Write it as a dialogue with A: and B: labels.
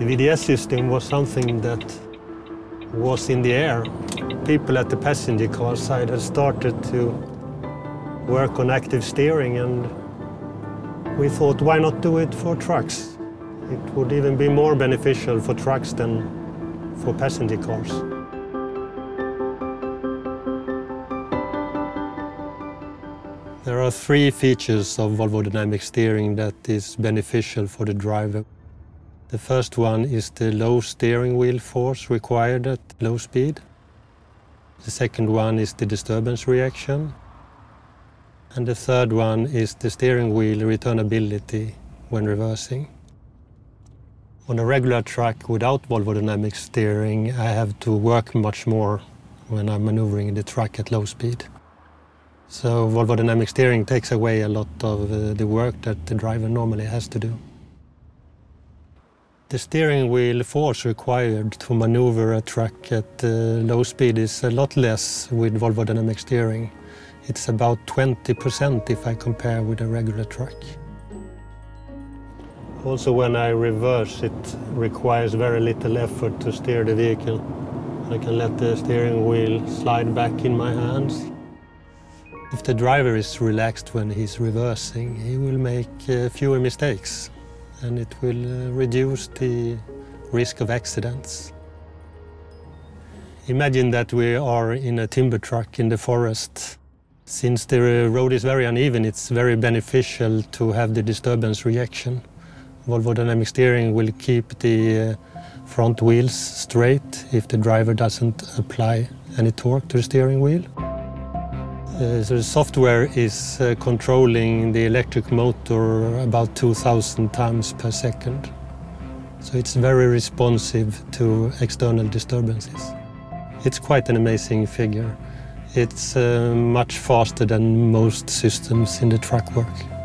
A: The VDS system was something that was in the air. People at the passenger car side had started to work on active steering and we thought why not do it for trucks? It would even be more beneficial for trucks than for passenger cars. There are three features of Volvo Dynamic Steering that is beneficial for the driver. The first one is the low steering wheel force required at low speed. The second one is the disturbance reaction. And the third one is the steering wheel returnability when reversing. On a regular track without Volvo Dynamic Steering, I have to work much more when I'm maneuvering the truck at low speed. So Volvo Dynamic Steering takes away a lot of uh, the work that the driver normally has to do. The steering wheel force required to maneuver a truck at uh, low speed is a lot less with Volvo Dynamic Steering. It's about 20% if I compare with a regular truck. Also when I reverse it requires very little effort to steer the vehicle. I can let the steering wheel slide back in my hands if the driver is relaxed when he's reversing, he will make uh, fewer mistakes and it will uh, reduce the risk of accidents. Imagine that we are in a timber truck in the forest. Since the road is very uneven, it's very beneficial to have the disturbance reaction. Volvo Dynamic Steering will keep the uh, front wheels straight if the driver doesn't apply any torque to the steering wheel. Uh, so the software is uh, controlling the electric motor about 2,000 times per second. So it's very responsive to external disturbances. It's quite an amazing figure. It's uh, much faster than most systems in the truck work.